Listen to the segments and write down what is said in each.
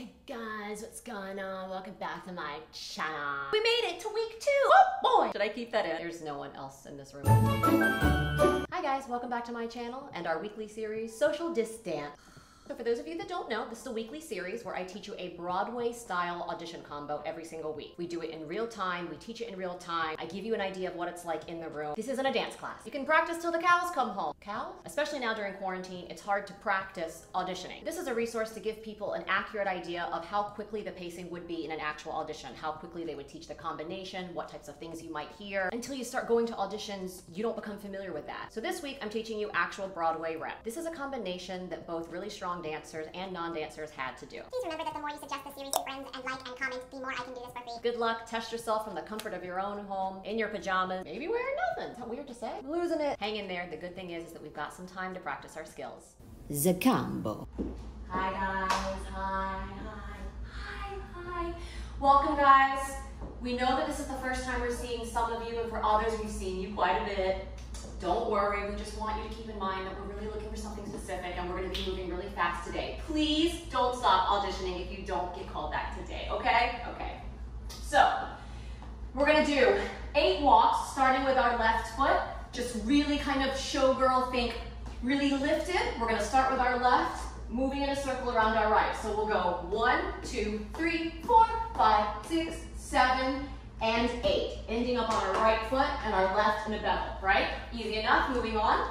Hey guys, what's going on? Welcome back to my channel. We made it to week two. Oh boy! Should I keep that in? There's no one else in this room. Hi guys, welcome back to my channel and our weekly series, Social Distance. So for those of you that don't know, this is a weekly series where I teach you a Broadway style audition combo every single week. We do it in real time, we teach it in real time. I give you an idea of what it's like in the room. This isn't a dance class. You can practice till the cows come home. Cow? Especially now during quarantine, it's hard to practice auditioning. This is a resource to give people an accurate idea of how quickly the pacing would be in an actual audition, how quickly they would teach the combination, what types of things you might hear. Until you start going to auditions, you don't become familiar with that. So this week, I'm teaching you actual Broadway rep. This is a combination that both really strong dancers and non-dancers had to do. Please remember that the more you suggest the series to friends and like and comment, the more I can do this for free. Good luck, test yourself from the comfort of your own home, in your pajamas, maybe wearing nothing. Is that weird to say? I'm losing it. Hang in there. The good thing is, is that we've got some time to practice our skills. The combo. Hi guys, hi, hi, hi, hi. Welcome guys. We know that this is the first time we're seeing some of you and for others we've seen you quite a bit. Don't worry, we just want you to keep in mind that we're really looking for something specific and we're gonna be moving really fast today. Please don't stop auditioning if you don't get called back today, okay? Okay. So, we're gonna do eight walks, starting with our left foot. Just really kind of showgirl think, really lifted. We're gonna start with our left, moving in a circle around our right. So we'll go one, two, three, four, five, six, seven, and eight, ending up on our right foot and our left in a bevel, right? Easy enough, moving on.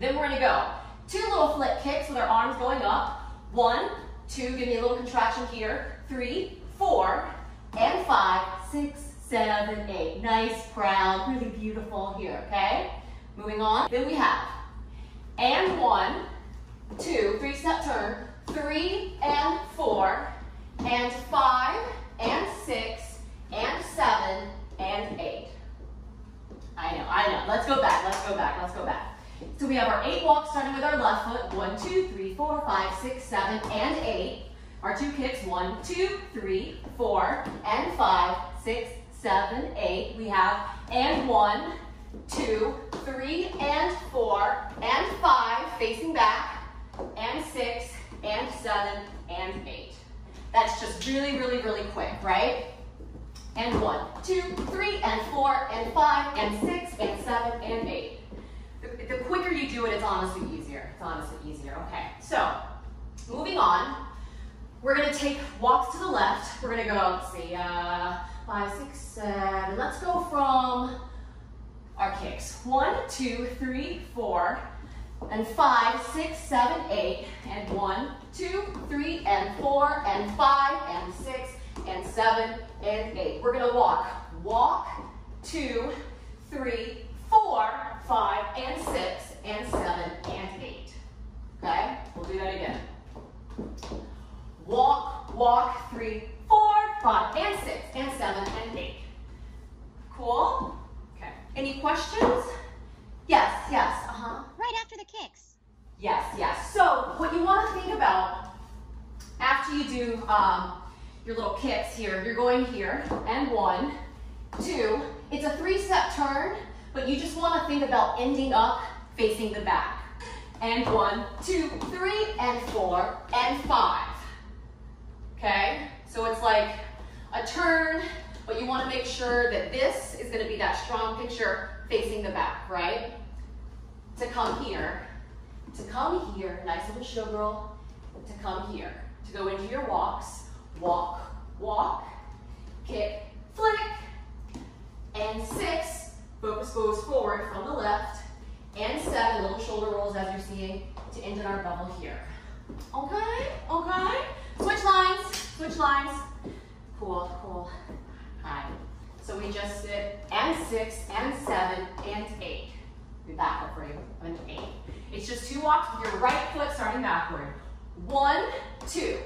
Then we're gonna go two little flip kicks with our arms going up. One, two, give me a little contraction here. Three, four, and five, six, seven, eight. Nice, proud, really beautiful here, okay? Moving on. Then we have, and one, two, three step turn, three and four, and five, and six, and seven, and eight. I know, I know. Let's go back, let's go back, let's go back. So we have our eight walks starting with our left foot. One, two, three, four, five, six, seven, and eight. Our two kicks, one, two, three, four, and five, six, seven, eight. We have, and one, two, three, and four, and five, facing back, and six, and seven, and eight. That's just really, really, really quick, right? And one, two, three, and four, and five, and six, and seven, and eight. The, you do it, it's honestly easier. It's honestly easier. Okay, so moving on. We're gonna take walks to the left. We're gonna go, see, uh, five, six, seven. Let's go from our kicks. One, two, three, four, and five, six, seven, eight, and one, two, three, and four, and five, and six, and seven, and eight. We're gonna walk. Walk, two, three, four, five, and six, and seven, and eight. Okay? We'll do that again. Walk, walk, three, four, five, and six, and seven, and eight. Cool? Okay. Any questions? Yes, yes, uh-huh. Right after the kicks. Yes, yes. So what you want to think about after you do um, your little kicks here, you're going here, and one, two. It's a three-step turn, but you just want to think about ending up facing the back. And one, two, three, and four, and five. Okay? So it's like a turn, but you want to make sure that this is going to be that strong picture facing the back, right? To come here, to come here, nice little showgirl, to come here, to go into your walks, walk, walk, kick, flick, and six, focus goes forward from the left, and seven, little shoulder rolls as you're seeing, to end in our bevel here. Okay, okay, switch lines, switch lines, cool, cool, right. So we just did, and six, and seven, and eight. We back up for you, and eight. It's just two walks with your right foot starting backward. One, two.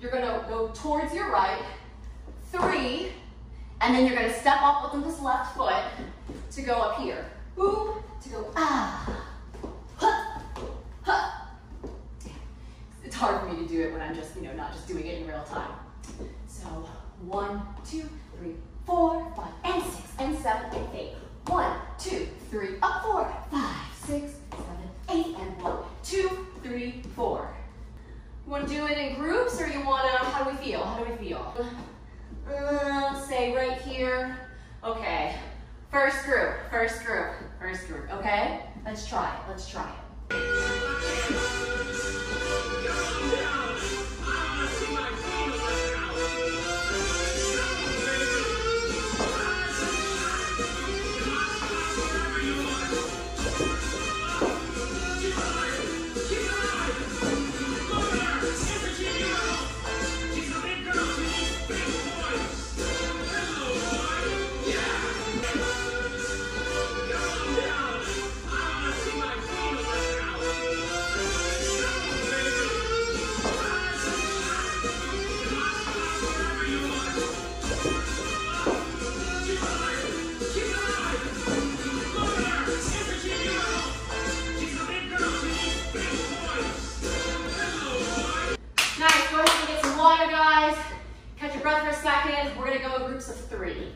You're gonna go towards your right, three, and then you're gonna step up with this left foot to go up here. Boom, to go ah. It's hard for me to do it when I'm just, you know, not just doing it in real time. So one, two, three, four, five, and six, and seven, and eight. One, two, three, up, four, five, six, seven, eight, and one, two, three, four. You wanna do it in groups or you wanna y'all. Uh, let's say right here. Okay. First group, first group, first group, okay? Let's try it, let's try it. Water, guys. Catch your breath for a second. We're gonna go in groups of three.